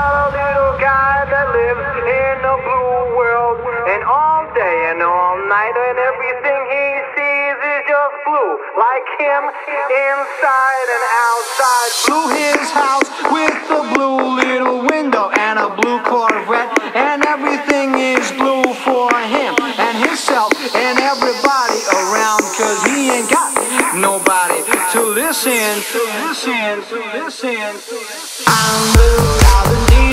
about a little guy that lives in a blue world. And all day and all night, and everything he sees is just blue. Like him, inside and outside. blue. his house with a blue little window and a blue Corvette and everything. Listen, listen, listen. I'm blue, I've been